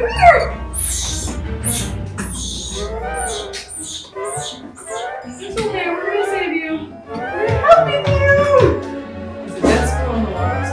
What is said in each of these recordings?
It's okay, we're gonna save you. We're helping you! There's a dead on the so.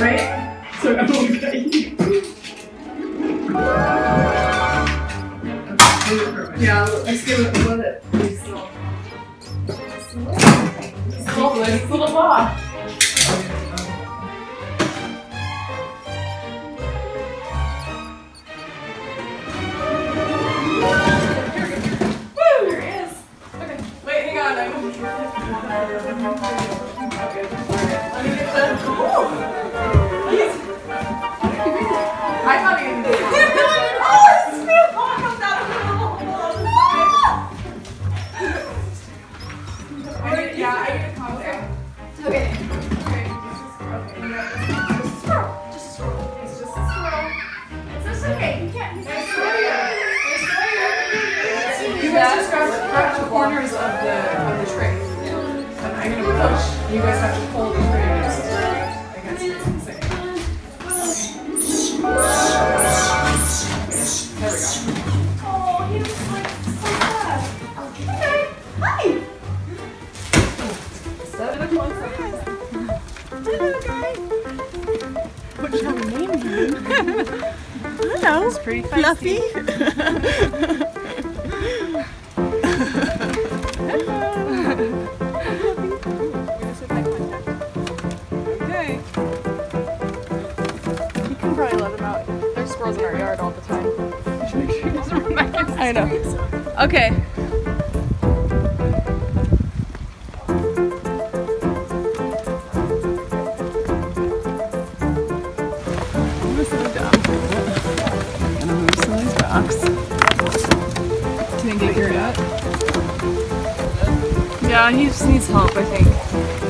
Right? So okay. Yeah, let's give it it. It's still. It's a little. Corners of the of the tray. I'm gonna push. You guys have to pull the tray against. Say. There we go. Oh, he was like so sad. Okay. Hi. Seven o'clock. Hello, guys. What should I name him? Hello. It's pretty fluffy. Probably let them out. There's squirrels in our yard all the time. You should make sure he doesn't run back in. I know. Okay. I'm gonna. Gonna move some of these rocks. Can I get your nut? Yeah, he just needs help, I think.